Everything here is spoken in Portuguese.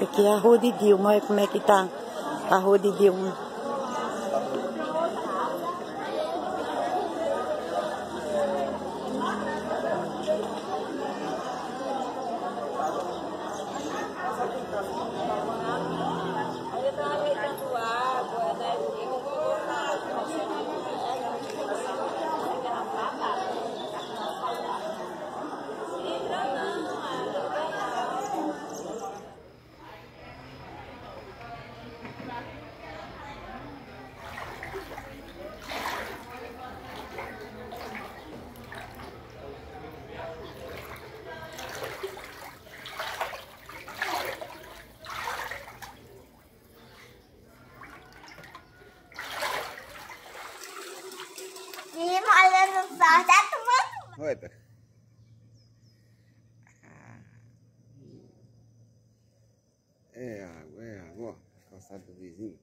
Essa aqui é a rua de Dilma, olha como é que tá a rua de Dilma. Tá tomando. Oi, Pé. É água, é água, ó. Calçado do vizinho.